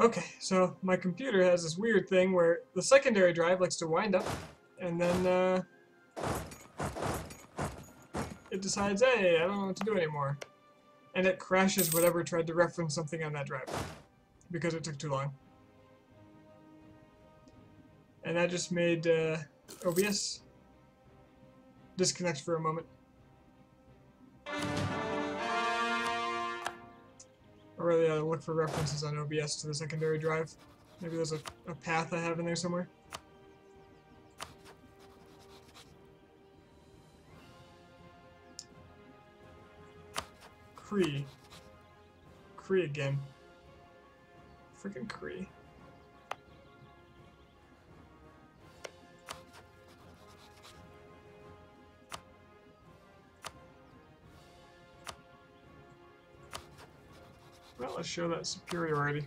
Okay, so my computer has this weird thing where the secondary drive likes to wind up, and then uh, it decides, hey, I don't know what to do anymore. And it crashes whatever tried to reference something on that drive, because it took too long. And that just made uh, OBS disconnect for a moment. I really ought to look for references on OBS to the secondary drive. Maybe there's a, a path I have in there somewhere. Cree. Cree again. Freaking Cree. Let's show that superiority.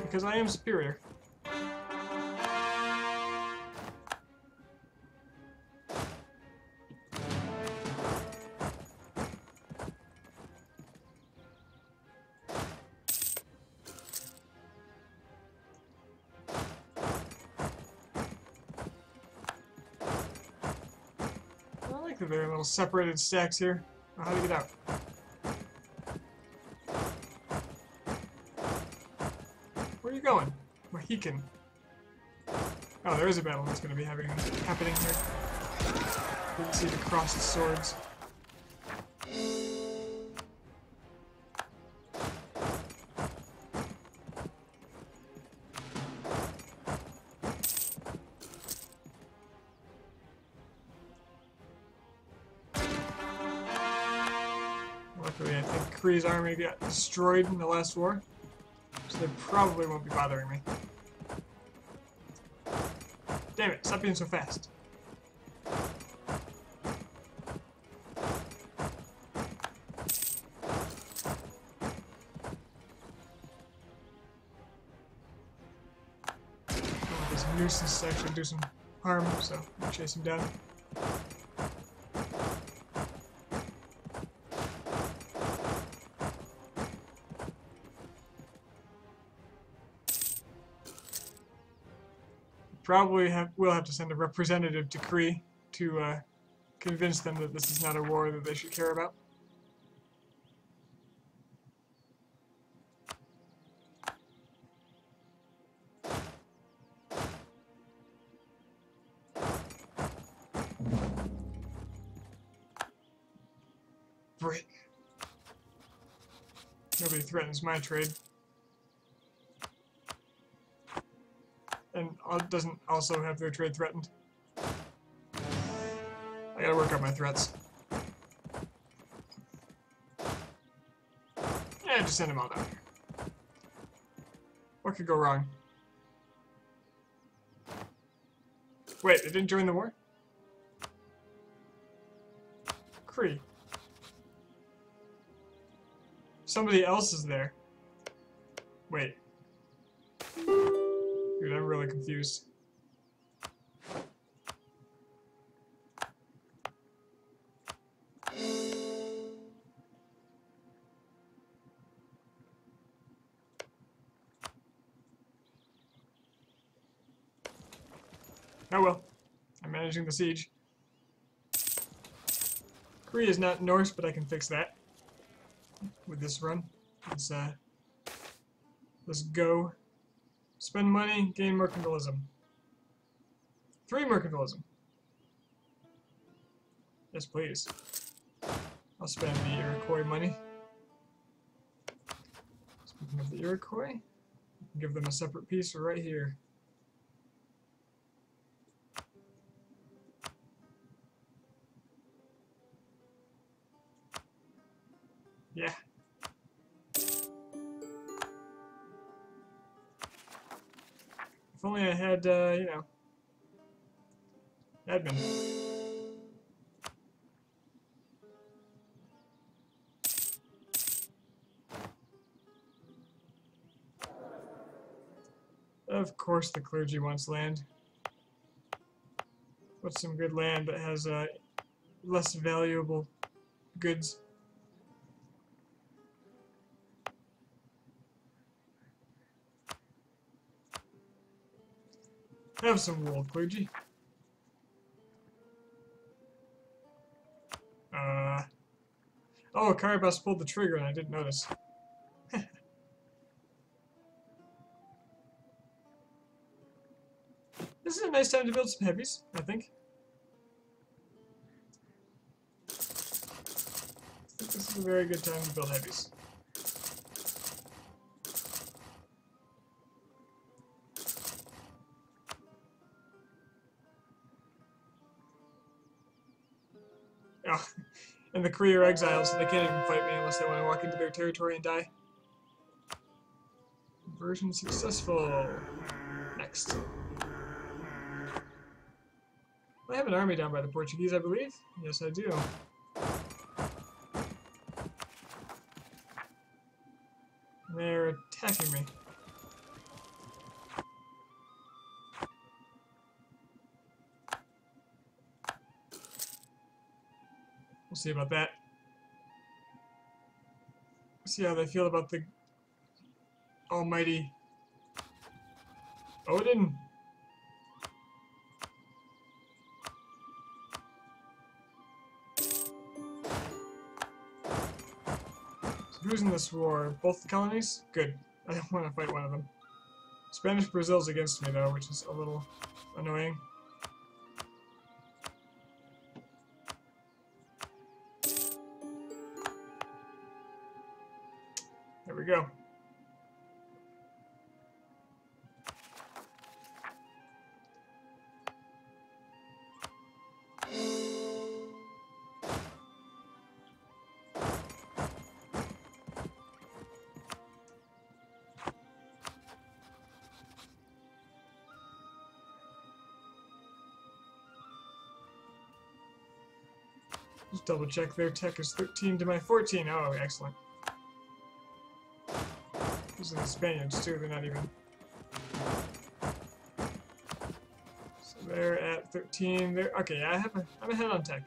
Because I am superior. There are little separated stacks here. How do you get out? Where are you going? Mohican. Oh, there is a battle that's going to be happening here. You can see the crossed swords. Think army got destroyed in the last war, so they probably won't be bothering me. Damn it, stop being so fast. This nuisance actually do some harm, so chase him down. Probably have will have to send a representative to Cree to uh, convince them that this is not a war that they should care about. Britain. Nobody threatens my trade. Uh, doesn't also have their trade threatened. I gotta work on my threats. Yeah, just send them all down here. What could go wrong? Wait, they didn't join the war? Cree. Somebody else is there. Wait. Dude, I'm really confused. Oh well. I'm managing the siege. Korea is not Norse, but I can fix that with this run. Let's uh let's go. Spend money, gain mercantilism. Three mercantilism. Yes, please. I'll spend the Iroquois money. Speaking of the Iroquois, give them a separate peace right here. Yeah. If only I had, uh, you know, admin. Of course the clergy wants land. What's some good land that has uh, less valuable goods. Have some wool, clergy. Uh. Oh, Carabas pulled the trigger and I didn't notice. this is a nice time to build some heavies, I think. This is a very good time to build heavies. And the Cree are exiles, so they can't even fight me unless they want to walk into their territory and die. Conversion successful. Next. I have an army down by the Portuguese, I believe. Yes, I do. They're attacking me. See about that. See how they feel about the almighty Odin. Who's in this war? Both the colonies? Good. I don't want to fight one of them. Spanish Brazil's against me, though, which is a little annoying. We go. Just double check their tech is 13 to my 14. Oh, excellent. Are the Spaniards too, they're not even. So they're at 13. They're okay, I have a I'm ahead on tech.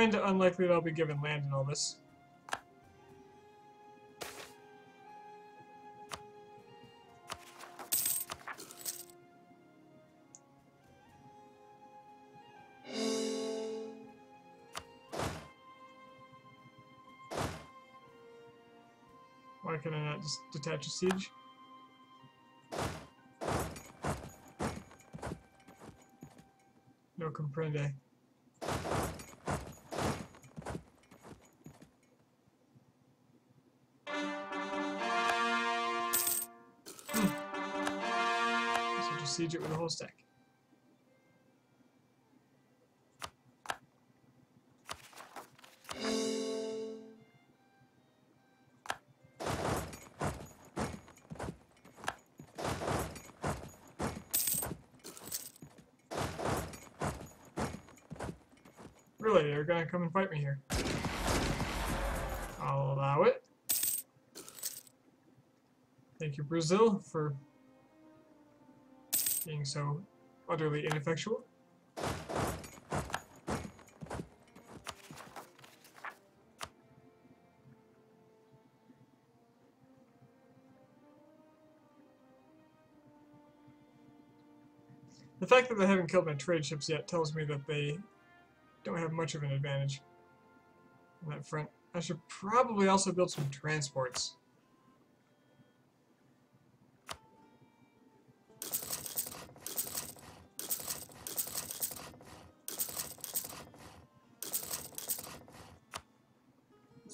Find it unlikely that I'll be given land in all this. Why can I not just detach a siege? No comprende. It with a whole stack. Really, they're gonna come and fight me here. I'll allow it. Thank you, Brazil, for being so utterly ineffectual. The fact that they haven't killed my trade ships yet tells me that they don't have much of an advantage on that front. I should probably also build some transports.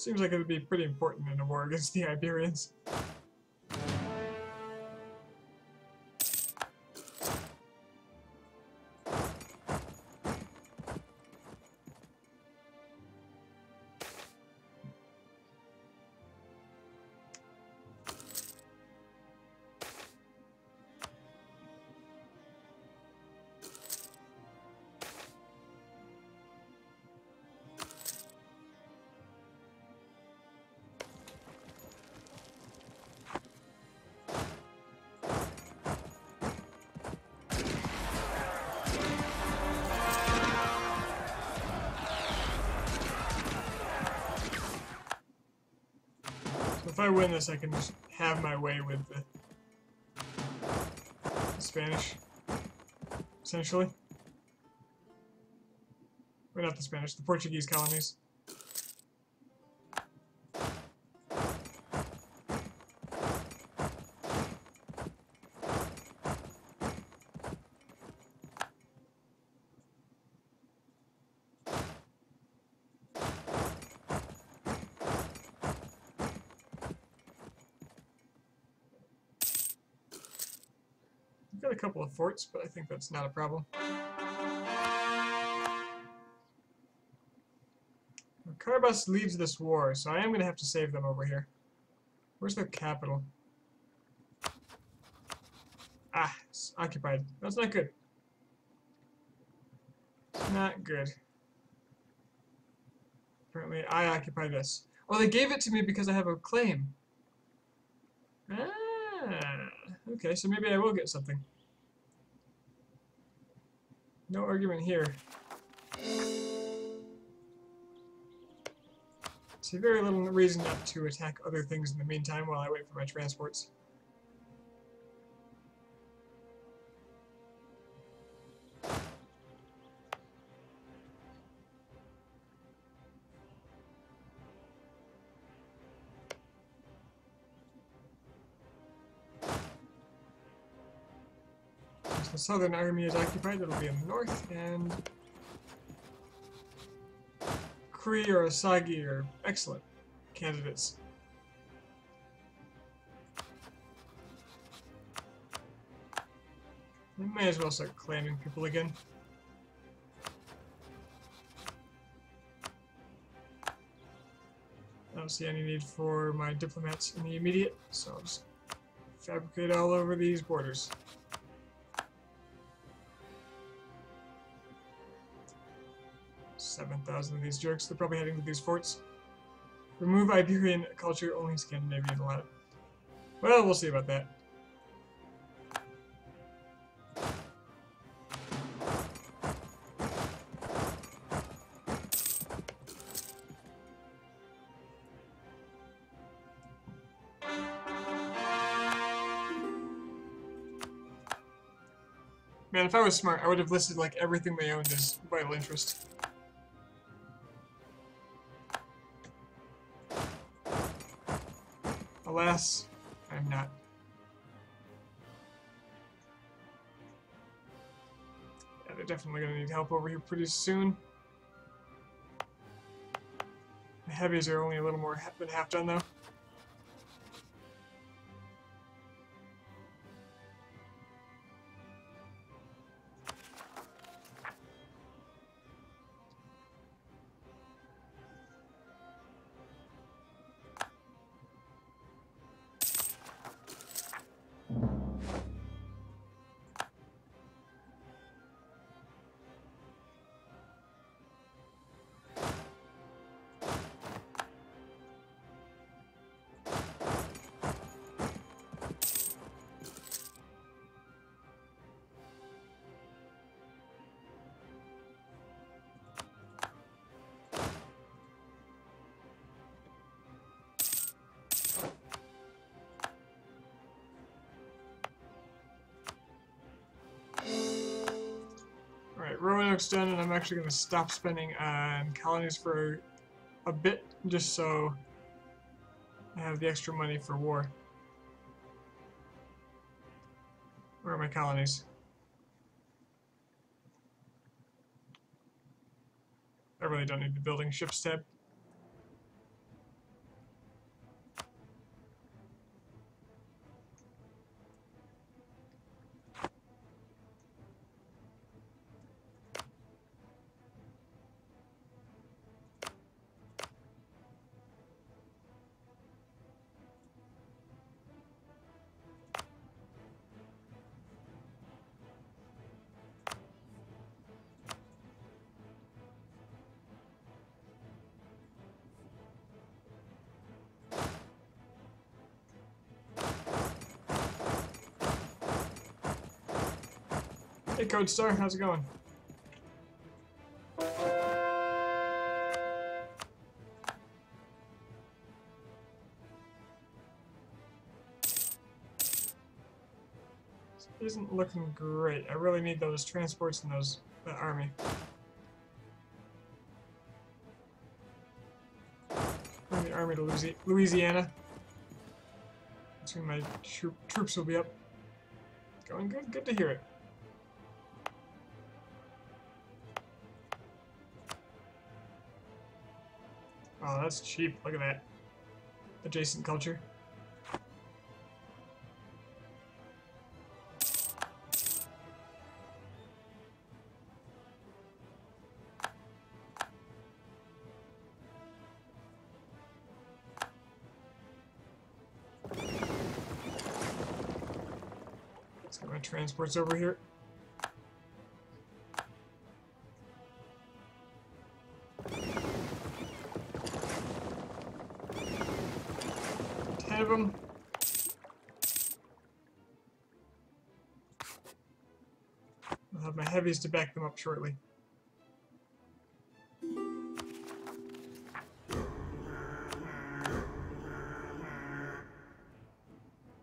Seems like it would be pretty important in a war against the Iberians. I win this, I can just have my way with the, Spanish, essentially. Or not the Spanish, the Portuguese colonies. Forts, but I think that's not a problem. Carbus leads this war, so I am going to have to save them over here. Where's their capital? Ah, it's occupied. That's not good. Not good. Apparently I occupy this. Oh, they gave it to me because I have a claim. Ah, okay, so maybe I will get something. No argument here. See very little reason not to attack other things in the meantime while I wait for my transports. The southern army is occupied, it'll be in the north, and Cree or Asagi are excellent candidates. I may as well start claiming people again. I don't see any need for my diplomats in the immediate, so I'll just fabricate all over these borders. Thousand of these jerks. They're probably heading to these forts. Remove Iberian culture, only Scandinavian allowed. Well, we'll see about that. Man, if I was smart, I would have listed like everything they owned as vital interest. Alas, I'm not. Yeah, they're definitely gonna need help over here pretty soon. The heavies are only a little more than half done though. Alright, Roanoke's done, and I'm actually going to stop spending uh, on colonies for a bit, just so I have the extra money for war. Where are my colonies? I really don't need the building ships tab. Hey, Code Star, how's it going? This isn't looking great. I really need those transports and those that army. I army to Louisiana. Soon my troop troops will be up. Going good. Good to hear it. Oh, that's cheap. Look at that. Adjacent culture. Let's get my transports over here. Of them. I'll have my heavies to back them up shortly.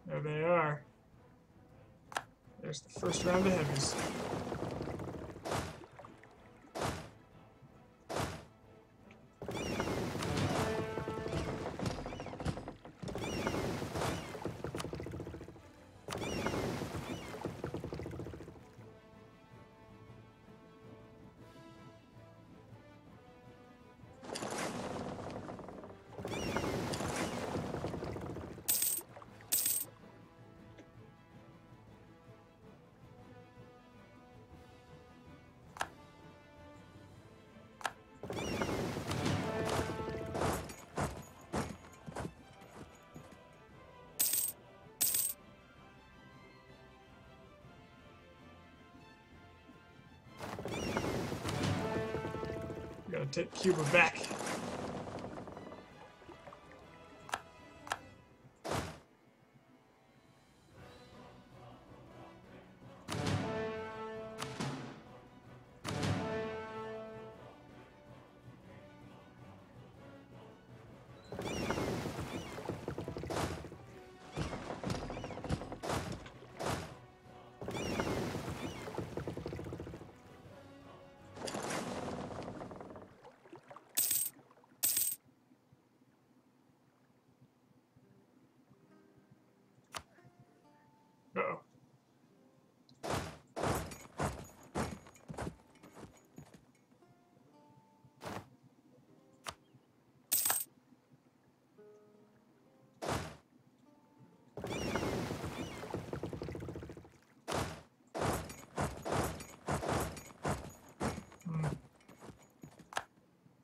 There they are. There's the first round of heavies. Take Cuba back.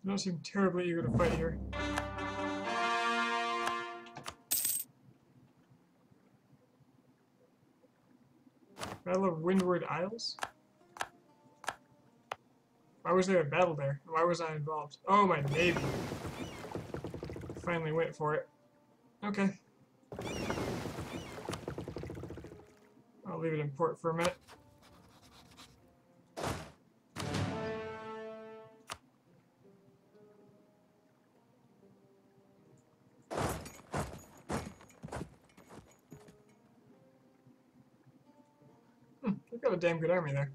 Don't seem terribly eager to fight here. Battle of Windward Isles? Why was there a battle there? Why was I involved? Oh, my navy. Finally went for it. Okay. I'll leave it in port for a minute. Damn good army there.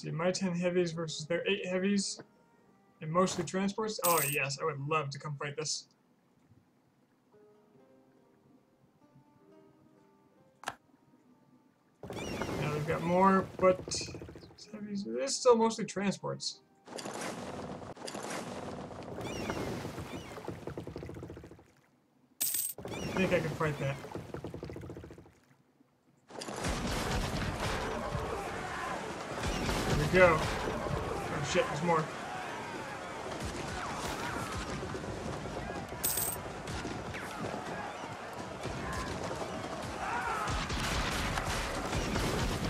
See, my 10 heavies versus their 8 heavies. And mostly transports. Oh, yes, I would love to come fight this. Now they've got more, but it's still mostly transports. I think I can fight that. go. Oh shit, there's more.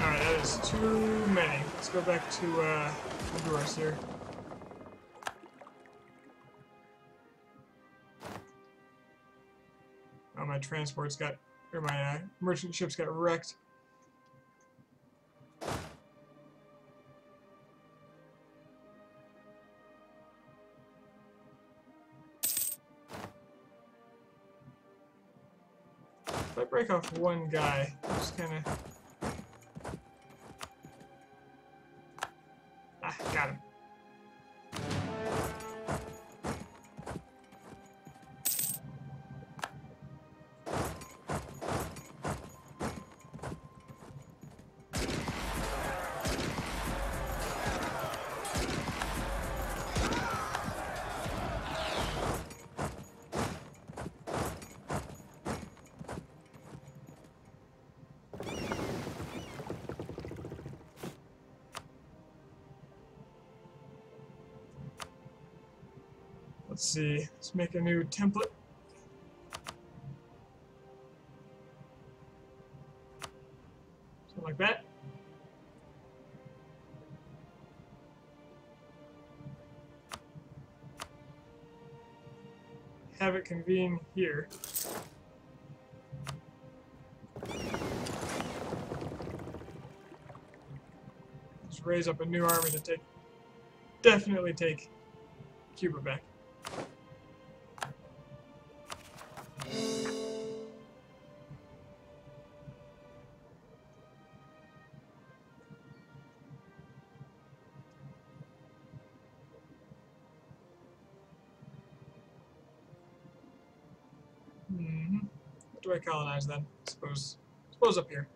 Alright, that is too many. Let's go back to uh, the drawers here. Oh, my transport's got, or my uh, merchant ship's got wrecked. If I break off one guy, just kind of Let's make a new template. Something like that. Have it convene here. Let's raise up a new army to take, definitely take Cuba back. Hmm What do I colonize then? Suppose, suppose up here.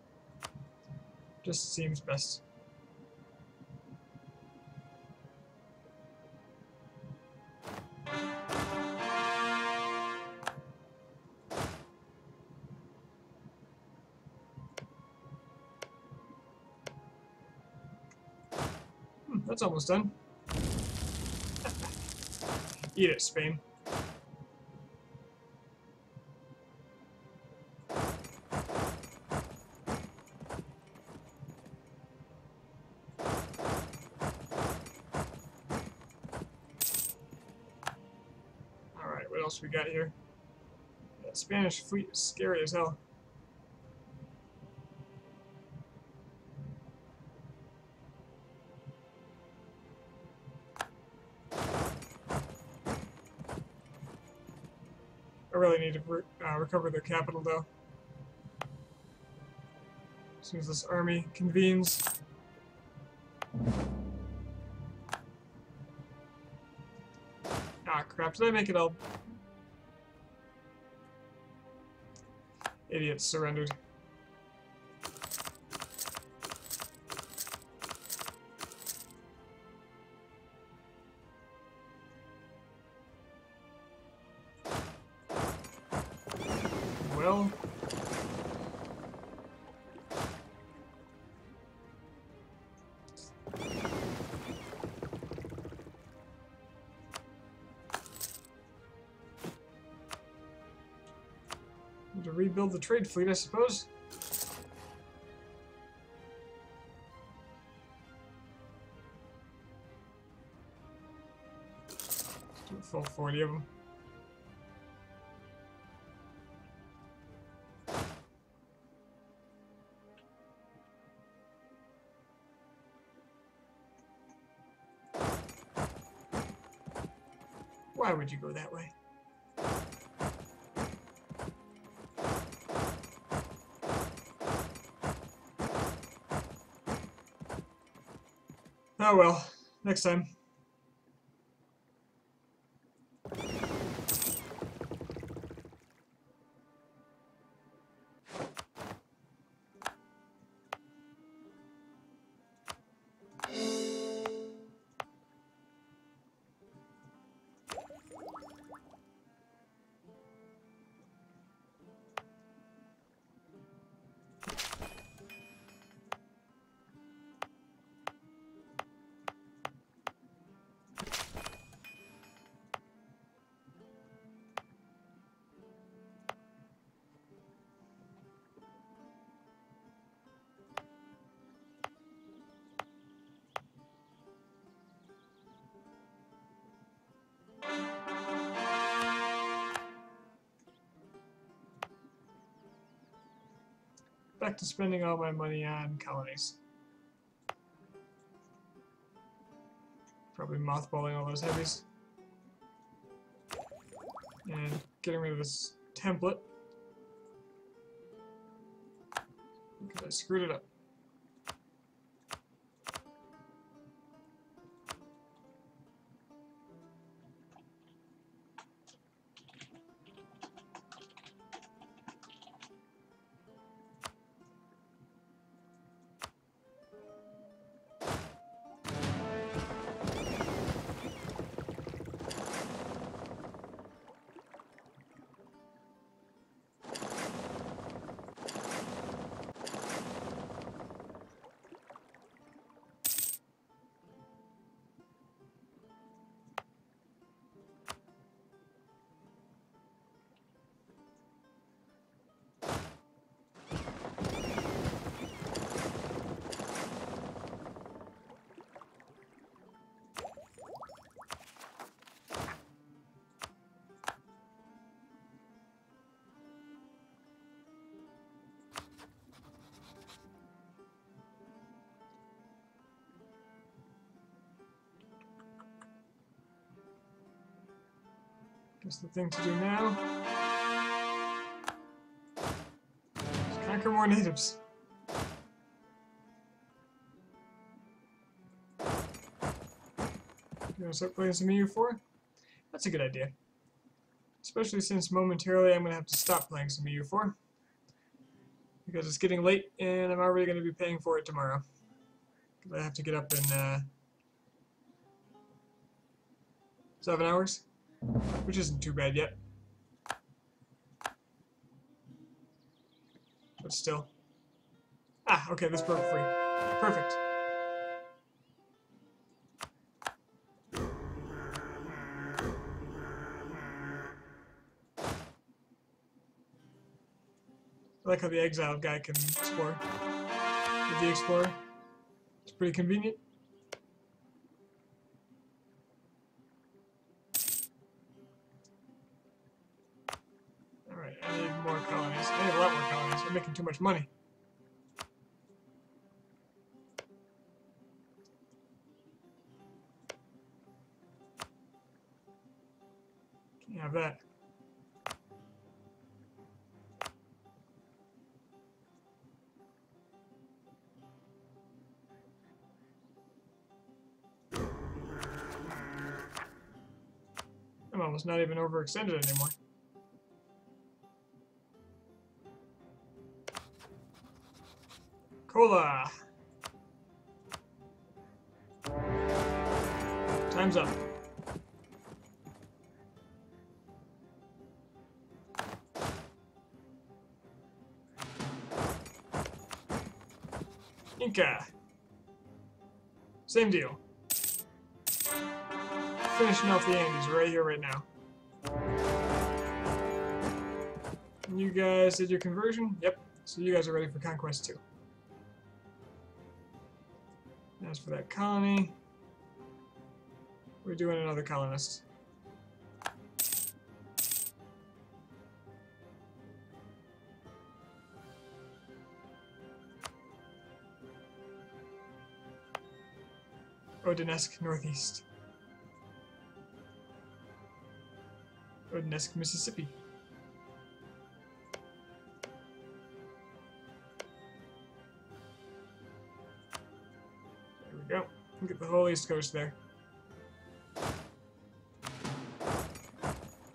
Just seems best. Hmm, that's almost done. Eat it, Spain. Got here? That Spanish fleet is scary as hell. I really need to re uh, recover their capital, though. As soon as this army convenes. Ah, crap. Did I make it all... Idiots surrendered. Rebuild the trade fleet, I suppose. Full 40 of them. Why would you go that way? Oh well, next time. Back to spending all my money on colonies. Probably mothballing all those heavies. And getting rid of this template. Because I screwed it up. Guess the thing to do now is conquer more natives. You wanna start playing some EU4? That's a good idea. Especially since momentarily I'm gonna have to stop playing some EU4. Because it's getting late and I'm already gonna be paying for it tomorrow. Because I have to get up in uh, seven hours which isn't too bad yet. But still. Ah, okay, this broke free. Perfect. I like how the exiled guy can explore with the explorer. It's pretty convenient. Too much money. Can't have that. I'm almost not even overextended anymore. Time's up. Inca. Same deal. Finishing off the Andes right here, right now. You guys did your conversion? Yep. So you guys are ready for Conquest 2. For that colony, we're doing another colonist. Odenesque Northeast. Odenesque, Mississippi. Go. Get the whole East Coast there.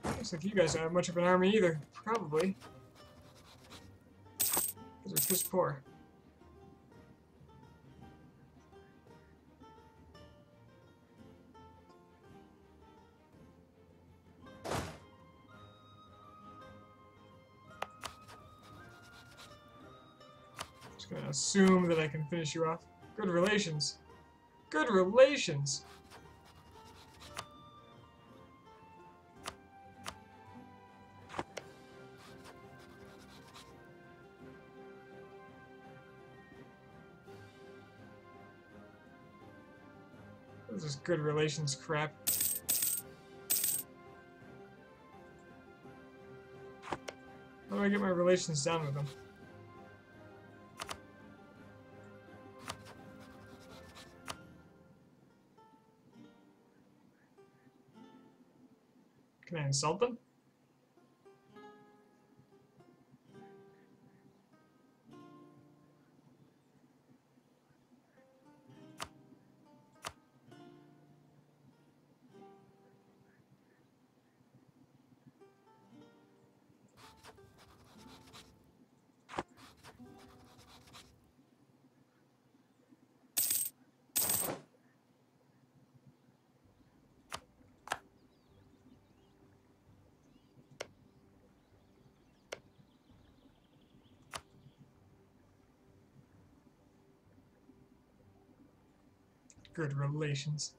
Looks like you guys don't have much of an army either. Probably. Because they're piss poor. Just gonna assume that I can finish you off. Good relations. Good relations. This is good relations crap. How do I get my relations down with them? Insult them? Good relations.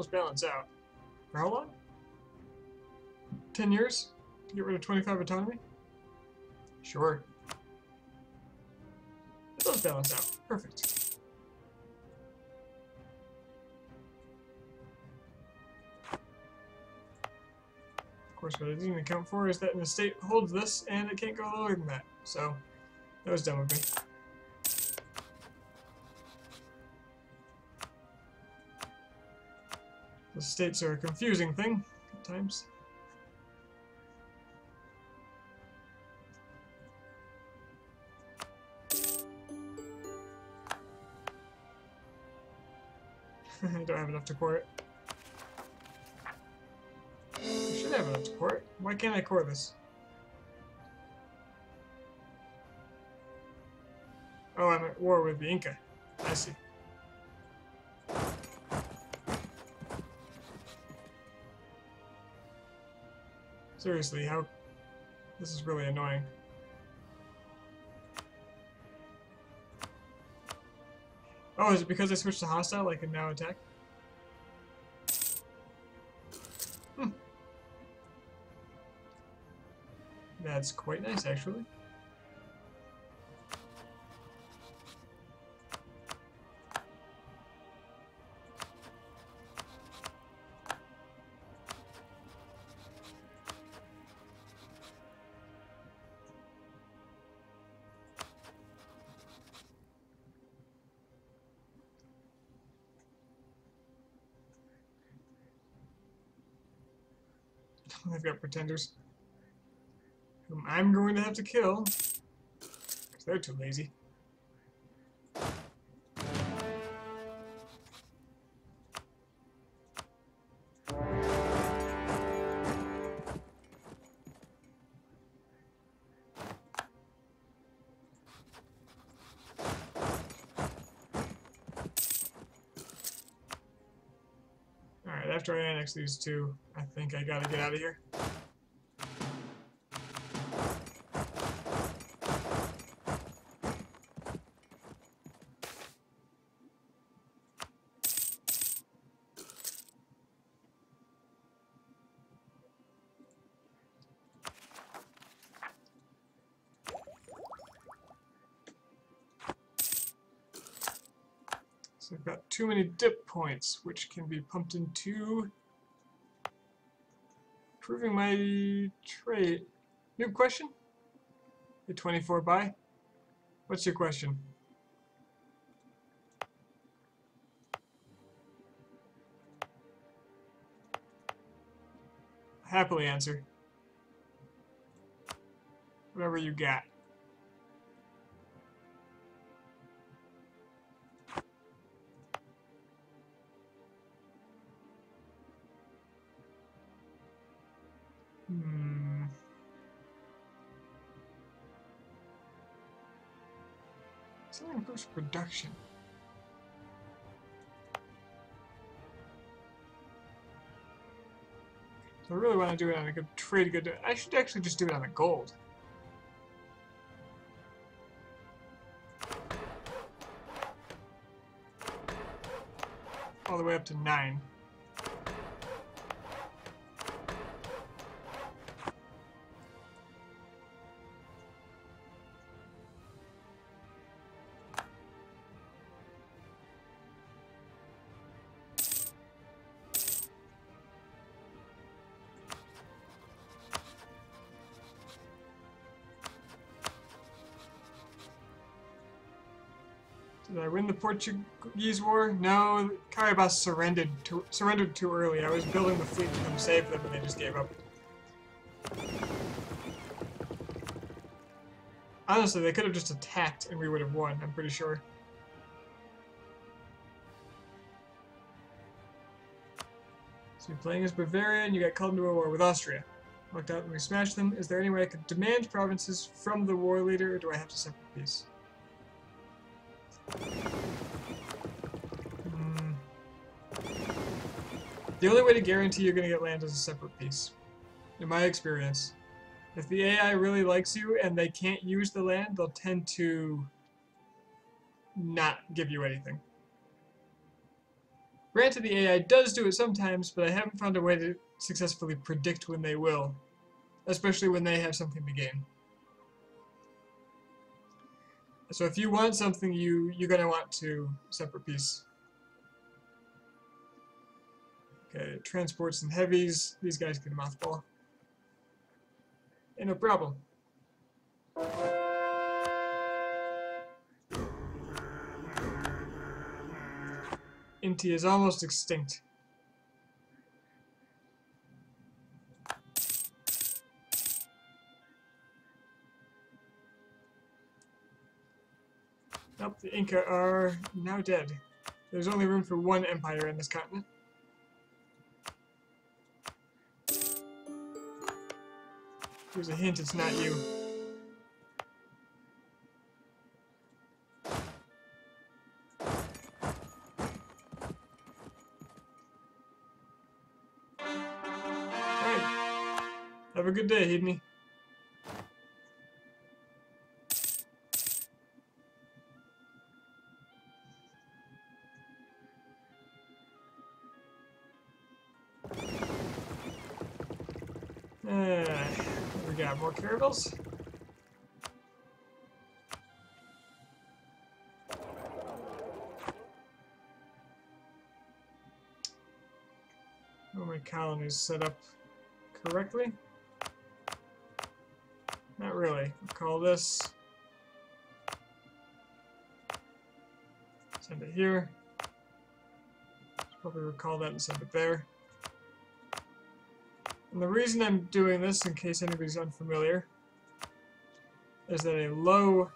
Almost balance out. For how long? 10 years? Get rid of 25 autonomy? Sure. It does balance out. Perfect. Of course, what I didn't account for is that an estate holds this, and it can't go lower than that. So, that was dumb of me. The states are a confusing thing at times. I don't have enough to core it. I should have enough to core it. Why can't I core this? Oh, I'm at war with the Inca. I see. Seriously, how... This is really annoying. Oh, is it because I switched to hostile, I can now attack? Hmm. That's quite nice, actually. Pretenders. Whom I'm going to have to kill. Because they're too lazy. After I annex these two, I think I gotta get out of here. Too many dip points, which can be pumped into improving my trade. New question? A 24 buy? What's your question? Happily answer. Whatever you got. Production. So I really want to do it on a good trade good. I should actually just do it on a gold. all the way up to 9. Portuguese War? No, Caribas surrendered too, surrendered too early. I was building the fleet to come save them, and they just gave up. Honestly, they could have just attacked, and we would have won, I'm pretty sure. So you're playing as Bavaria, and you got called into a war with Austria. Looked out and we smashed them. Is there any way I could demand provinces from the war leader, or do I have to separate peace? The only way to guarantee you're going to get land is a separate peace, In my experience. If the AI really likes you and they can't use the land, they'll tend to not give you anything. Granted, the AI does do it sometimes, but I haven't found a way to successfully predict when they will, especially when they have something to gain. So if you want something, you you're gonna want to separate peace. Okay, transports and heavies. These guys can mothball. Ain't no problem. Inti is almost extinct. Nope, the Inca are now dead. There's only room for one empire in this continent. Here's a hint, it's not you. Alright. Have a good day, Hedney. More caravels. My colonies set up correctly? Not really. We'll call this. Send it here. Probably recall that and send it there. And the reason I'm doing this, in case anybody's unfamiliar, is that a low...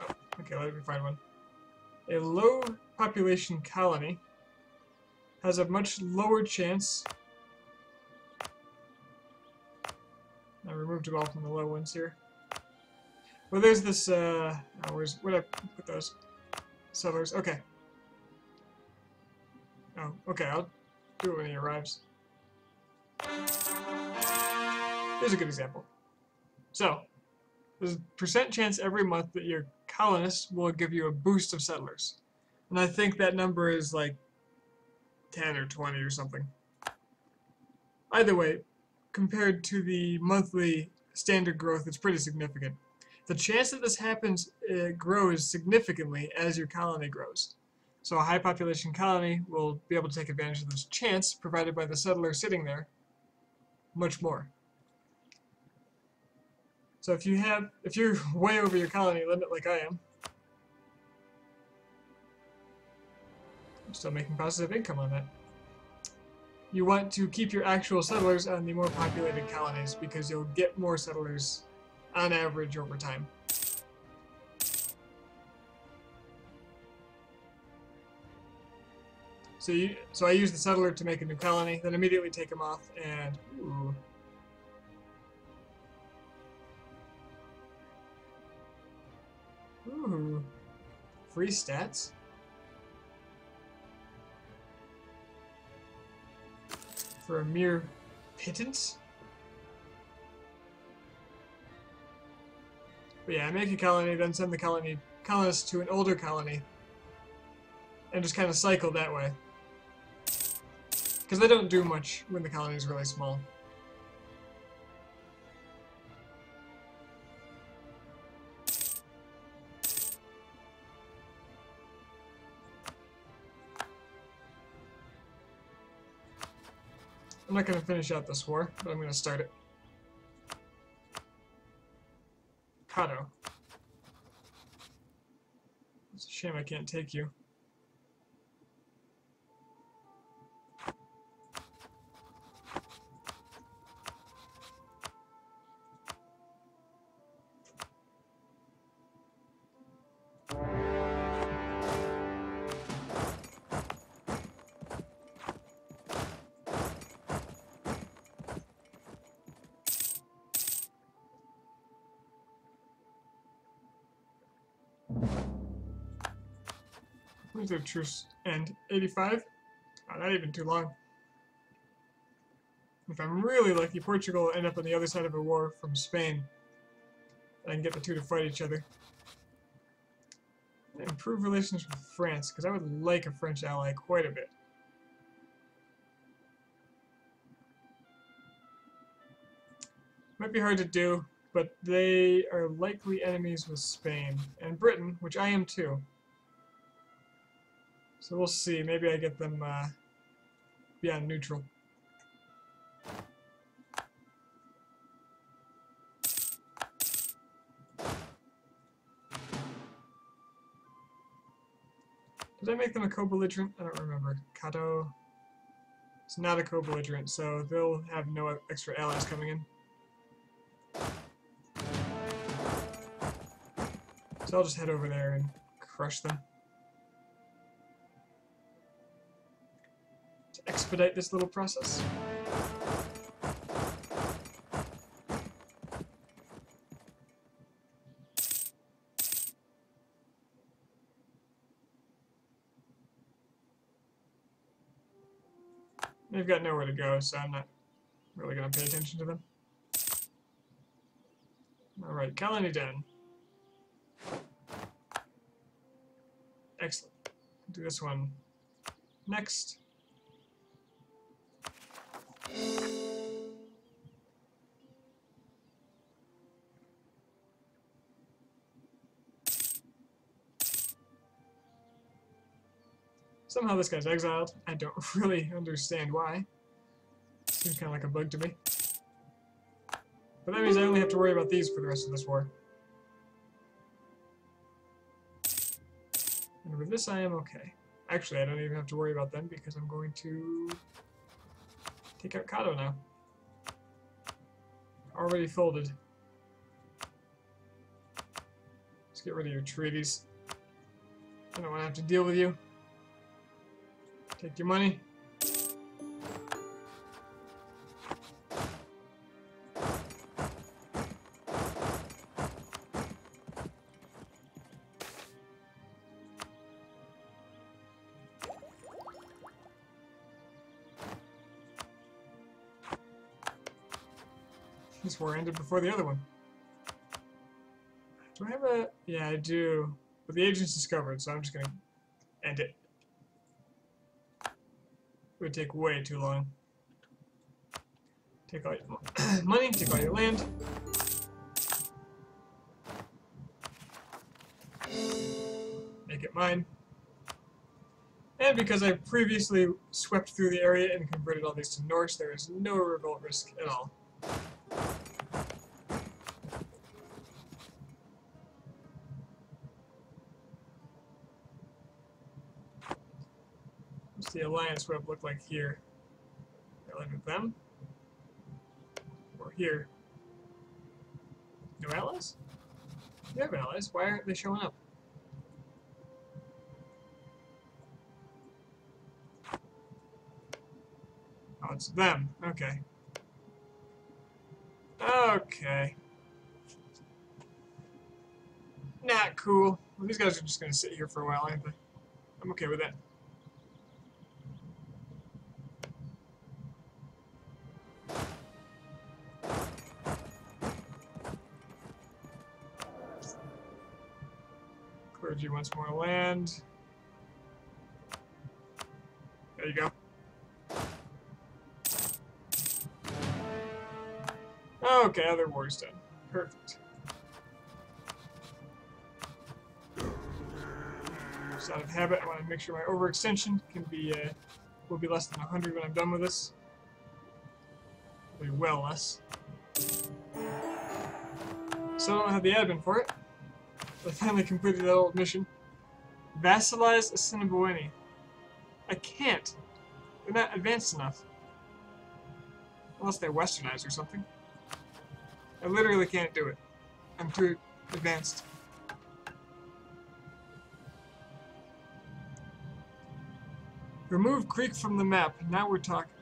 Oh, okay, let me find one. A low population colony has a much lower chance... I removed them all from the low ones here. Well, there's this, uh... Oh, where's... Where'd I put those? Settlers. Okay. Oh, okay, I'll do it when he arrives. Here's a good example. So, there's a percent chance every month that your colonists will give you a boost of settlers. And I think that number is like 10 or 20 or something. Either way, compared to the monthly standard growth, it's pretty significant. The chance that this happens uh, grows significantly as your colony grows. So a high population colony will be able to take advantage of this chance provided by the settler sitting there much more. So if you have, if you're way over your colony limit like I am, I'm still making positive income on that. You want to keep your actual settlers on the more populated colonies because you'll get more settlers on average over time. So you, so I use the settler to make a new colony, then immediately take him off, and ooh. Ooh. Free stats? For a mere pittance? But yeah, I make a colony, then send the colony colonists to an older colony. And just kind of cycle that way. Because they don't do much when the colony is really small. I'm not going to finish out this war, but I'm going to start it. Kato. It's a shame I can't take you. Their truce end? 85? Oh, not even too long. If I'm really lucky, Portugal will end up on the other side of a war from Spain. I can get the two to fight each other. Improve relations with France, because I would like a French ally quite a bit. Might be hard to do, but they are likely enemies with Spain and Britain, which I am too. So we'll see. Maybe I get them uh, beyond neutral. Did I make them a co-belligerent? I don't remember. Kato. It's not a co-belligerent, so they'll have no extra allies coming in. So I'll just head over there and crush them. Expedite this little process. They've got nowhere to go, so I'm not really going to pay attention to them. Alright, Colony Den. Excellent. Do this one next. Somehow this guy's exiled. I don't really understand why. Seems kind of like a bug to me. But that means I only have to worry about these for the rest of this war. And with this I am okay. Actually, I don't even have to worry about them because I'm going to take out Kato now. Already folded. Let's get rid of your treaties. I don't want to have to deal with you. Take your money. Ended before the other one. Do I have a... Yeah, I do. But the agent's discovered, so I'm just gonna end it. It would take way too long. Take all your money, take all your land. Make it mine. And because I previously swept through the area and converted all these to Norse, there is no revolt risk at all. Alliance web look like here? Allied with them? Or here? No allies? We have allies. Why aren't they showing up? Oh, it's them. Okay. Okay. Not cool. These guys are just gonna sit here for a while, aren't they? I'm okay with that. once more land. There you go. Okay, other war's done. Perfect. Just out of habit, I want to make sure my overextension can be, uh, will be less than 100 when I'm done with this. Will be well less. So I don't have the admin for it. I finally completed that old mission. Vassalize Assiniboine. I can't. They're not advanced enough. Unless they're westernized or something. I literally can't do it. I'm too advanced. Remove Creek from the map. Now we're talking.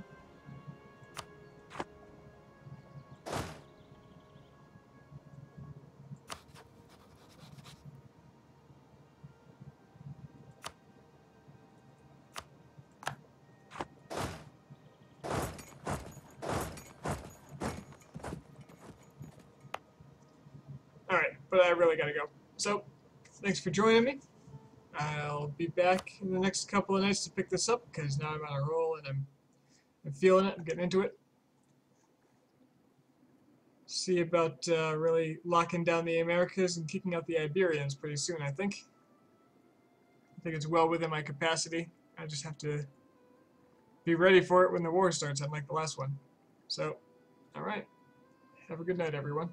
Thanks for joining me. I'll be back in the next couple of nights to pick this up because now I'm on a roll and I'm, I'm feeling it. I'm getting into it. See about uh, really locking down the Americas and kicking out the Iberians pretty soon, I think. I think it's well within my capacity. I just have to be ready for it when the war starts, unlike the last one. So, alright. Have a good night, everyone.